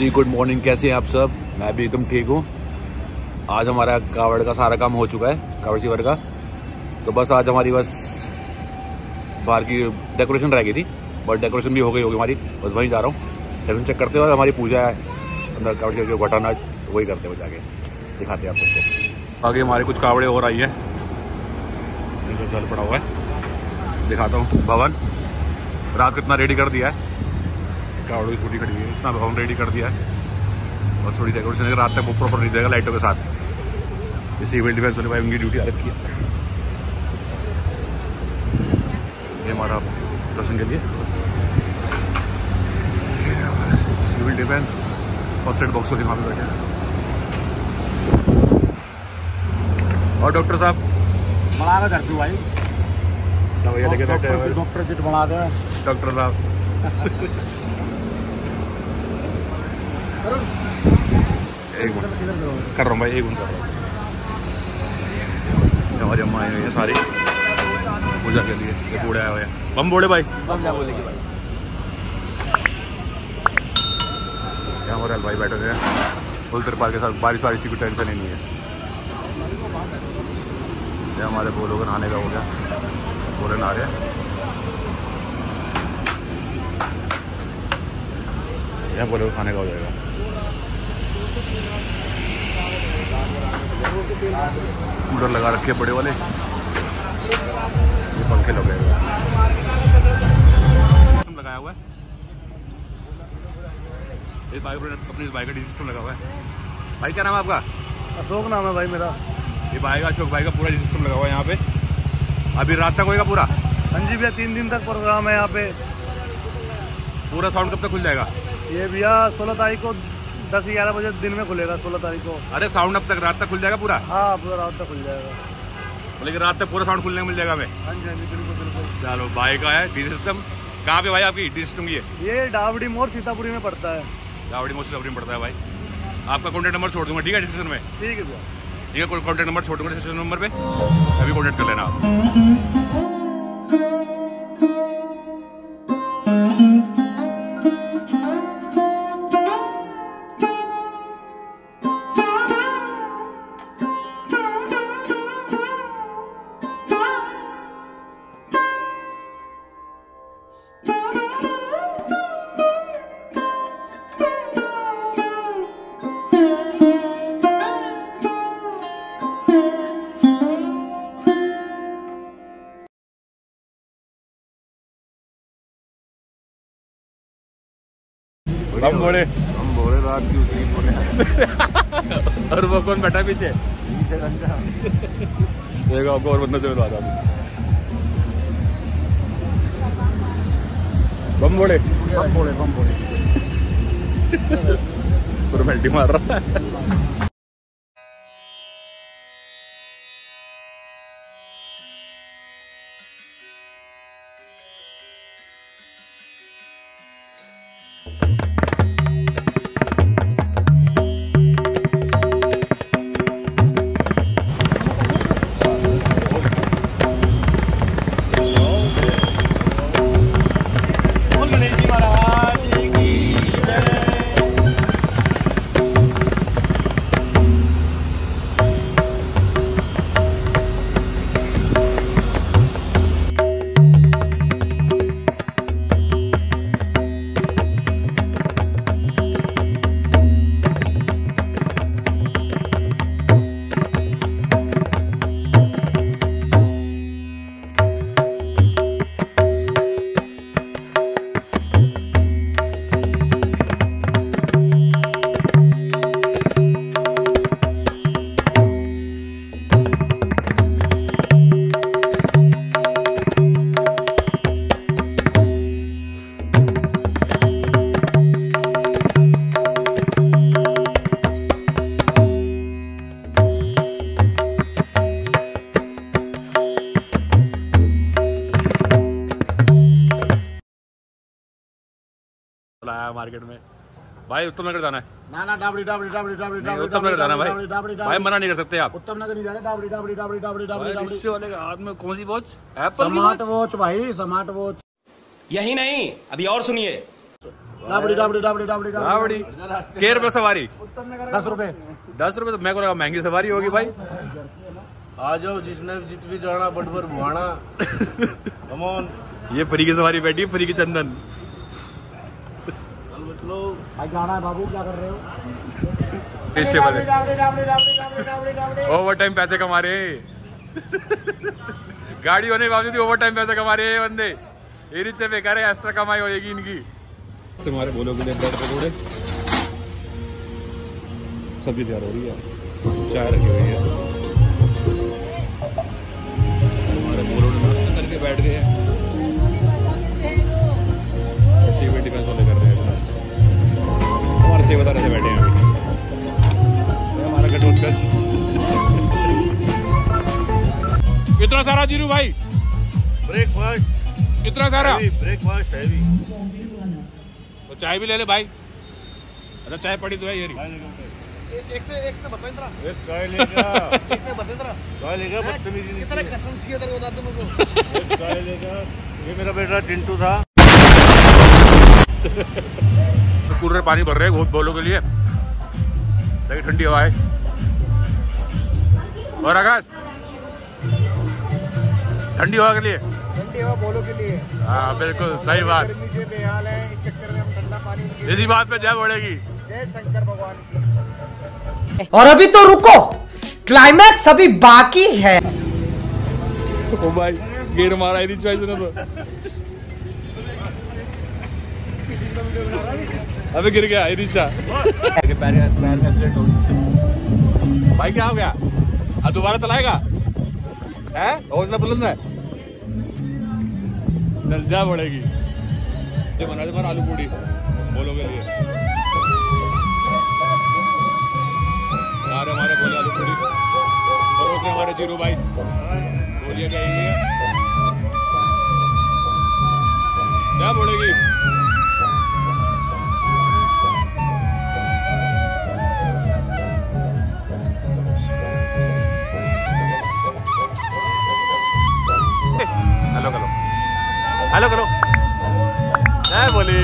जी good morning कैसे हैं आप सब? मैं भी एकदम ठीक हूँ। आज हमारा कावड़ का सारा काम हो चुका है, कावड़ सीवर का। तो बस आज हमारी बस बाहर की डेकोरेशन रह गई थी, बट डेकोरेशन भी हो गई होगी हमारी। बस वहीं जा रहा हूँ। डेकोरेशन चेक करते हुए हमारी पूजा है। अंदर कावड़ शिवर के घटा नाच तो वही करते हुए जाके। दिखाते हैं आप सबको। आगे हमारे कुछ कावड़े और आई है। जल पड़ा हुआ है, दिखाता हूँ। भवन, रात कितना रेडी कर दिया है। कावड़ों की स्कूटी खड़ी हुई है। इतना भवन रेडी कर दिया है। और थोड़ी डेकोरेशन है रात तक वो प्रॉपर नहीं देगा लाइटों के साथ। इस सिविल डिफेंस वाले भाई उनकी ड्यूटी रखी है। ये हमारा दर्शन के लिए। Civil defence first aid box वाले वहाँ पे बैठे हैं। और डॉक्टर साहब? बड़ा कर दू भाई। दवाइया लेके बैठे हैं। डॉक्टर किट बना दे। डॉक्टर साहब। एक भाई एक है सारी पूजा के लिए बम बूढ़े भाई बोलेगी भाई बैठे हैं फुल के साथ बारिश वारिश टेंशन ही नहीं है ये हमारे बोलो नहाने का हो गया बोले नहा रहे हैं। यहाँ बोले को खाने का हो जाएगा। कूलर लगा रखे बड़े वाले। ये पंखे लगे हुए लगाया हुआ है। इस बाइक अपनी इस बाइक का डी सिस्टम लगा हुआ है। भाई क्या नाम है आपका? अशोक नाम है भाई मेरा। ये बाइक अशोक भाई का पूरा सिस्टम लगा हुआ है यहाँ पे। अभी रात तक होएगा पूरा? हाँ जी भैया तीन दिन तक प्रोग्राम है यहाँ पे। पूरा साउंड कब तक खुल जाएगा? ये भैया सोलह तारीख को दस ग्यारह बजे दिन में खुलेगा सोलह तारीख को। अरे साउंड अब तक रात तक खुल जाएगा पूरा? हाँ पूरा रात तक खुल जाएगा। लेकिन रात तक पूरा साउंड खुलने को मिल जाएगा हमें। हाँ जी हाँ जी बिल्कुल बिल्कुल। चलो बाइक का है डी सिस्टम कहाँ पे भाई आपकी डी सिस्टम की है? ये डावड़ी मोर सीतापुरी में पड़ता है। डावड़ी मोर मोस्ट में पड़ता है भाई। आपका कॉन्टैक्ट नंबर छोड़ दूँगा ठीक है डिस्क्रिप्शन में? ठीक है भैया। ठीक है कॉन्टैक्ट नंबर छोड़ दूँगा डिस्क्रिप्शन नंबर पे? अभी कॉन्टैक्ट कर लेना आप। हम बोले। हम बोले रात की उतनी बोले। और वो कौन बैठा पीछे? देखो आपको और बंदा जो आ रहा बम बोले। बम बोले बम बोले। पूरा मेल्टी मार रहा है। मार्केट में भाई उत्तम नगर जाना है ना ना डाबड़ी डाबड़ी डाबड़ी डाबड़ी नहीं, उत्तम नगर जाना है डाबड़ी डाबड़ी भाई भाई मना नहीं कर सकते आप उत्तम नगर नहीं जाना डाबड़ी डाबड़ी डाबड़ी डाबड़ी डाबड़ी डाबड़ी वाले के हाथ में कौन सी वॉच एप्पल स्मार्ट वॉच भाई स्मार्ट वॉच यही नहीं अभी और सुनिए डाबड़ी डाबड़ी डाबड़ी डाबड़ी हाँ बड़ी के रुपए सवारी दस रुपए दस रुपए तो मेरे को लगा महँगी सवारी होगी भाई आ जाओ जिसने जित भी जाना बटवर भुआना कमॉन ये फ्री की सवारी बैठी फ्री की चंदन भाई जाना है बाबू क्या कर रहे हो? पेशे वाले। ओवर टाइम पैसे कमा रहे। गाड़ी होने के बावजूद ओवर टाइम पैसे कमा रहे हैं बंदे। ये नीचे बेकार है एक्स्ट्रा कमाई होगी इनकी। तुम्हारे बोलो के लिए ब्रेड पकौड़े सब्ज़ी तैयार हो रही है। चाय रखी हुई है। हमारे बोलो करके बैठ गए। हैं हमारे सेवादार ऐसे बैठे हैं। अभी ये हमारा घटोत्कच इतना सारा जीरू भाई? ब्रेकफास्ट इतना सारा? ब्रेकफास्ट हैवी तो चाय भी ले ले भाई। अच्छा चाय पड़ी तो है ये रही। एक से एक से बता एक चाय लेगा एक से बता चाय लेगा बदतमीजी नहीं इतना कसम चाहिए तेरे को बता दूँ मेरे को। एक चाय लेगा ये मेरा बेटा टिंटू था। तो कूलर पानी भर रहे हैं बहुत बोलो के लिए। सही ठंडी हवा है। और आकाश? ठंडी हवा के लिए? ठंडी हवा बोलो के लिए। हाँ बिल्कुल सही बात। है इस बात पे जय बढ़ेगी जय शंकर भगवान और अभी तो रुको क्लाइमैक्स अभी बाकी है। ओ भाई गिर मारा है चॉइस ने तो। अबे गिर गया पैर पैर का एक्सीडेंट हो गया भाई क्या हो गया? अब दोबारा चलाएगा? है? हौसला बुलंद है चल जा ये बना दे आलू पूड़ी बोलो के लिए। हमारे बोले आलू पूड़ी। रहे हमारे जीरू भाई। बोलिए क्या बोलेगी हेलो करो। क्या बोली।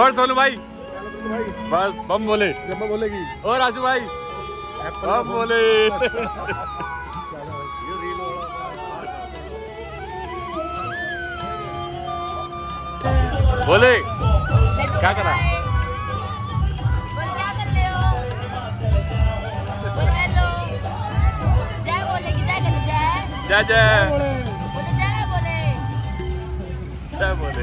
और सोनू भाई बस बम बोले। जब बोलेगी। और आशु भाई। बम बोले। बोले। क्या करा? जय जय। बोले जय बोले। जय बोले।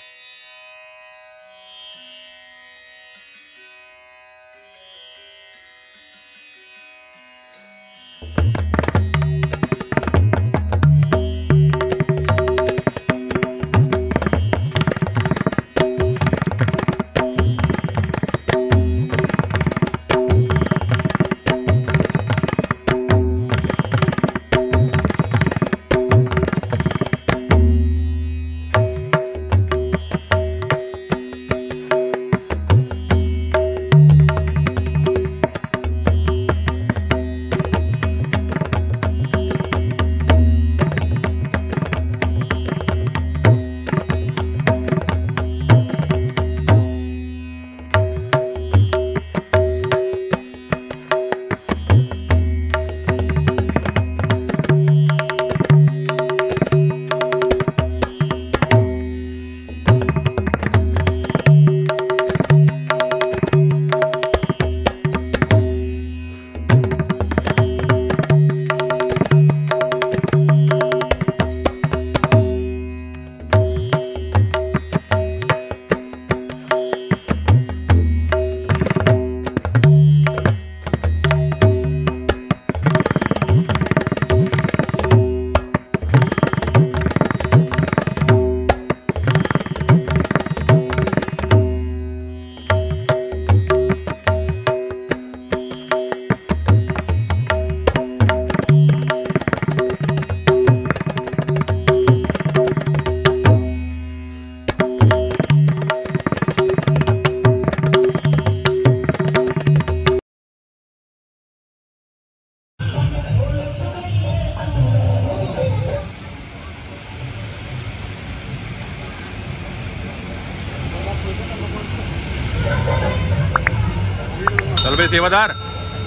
सेवादार।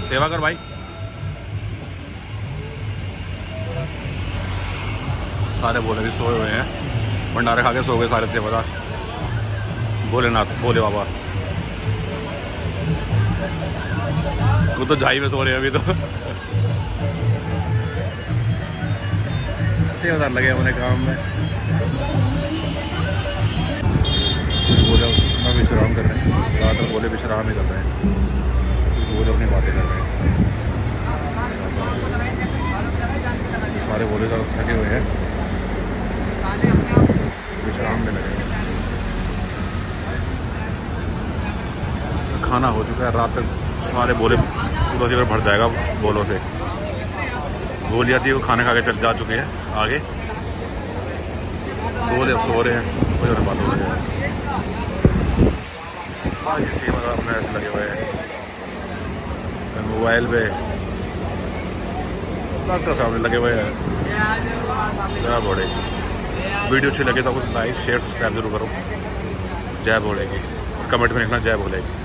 सेवा कर भाई। सारे बोले भी सोए हुए हैं। भंडारे खा के सो गए सारे सेवादार। भोलेनाथ भोले बाबा। वो तो झाई में सो रहे हैं अभी तो। सेवादार लगे अपने काम में। बोले विश्राम कर रहे हैं। ज़्यादातर बोले विश्राम ही कर रहे हैं बोले अपनी बातें कर रहे हैं सारे बोले तो थके हुए हैं। विश्राम में लगे खाना हो चुका है, रात तक सारे बोले पूरा जगह भर जाएगा बोलों से। जाती है वो खाने खा के चल जा चुके हैं, आगे। बोले अब सो रहे हैं, कोई और बात हो। रही है आगे सेवा अपने ऐसे लगे हुए हैं। मोबाइल पे। डॉक्टर साहब लगे हुए हैं। जय बोले वीडियो अच्छी लगे तो कुछ लाइक शेयर सब्सक्राइब ज़रूर करो। जय बोलेगी कमेंट में लिखना जय बोलेगी